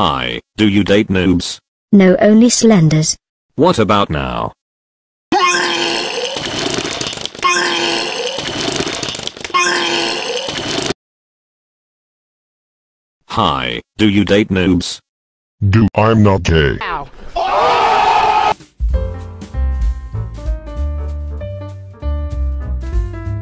Hi, do you date noobs? No, only slenders. What about now? Hi, do you date noobs? Do I'm not gay. Ow.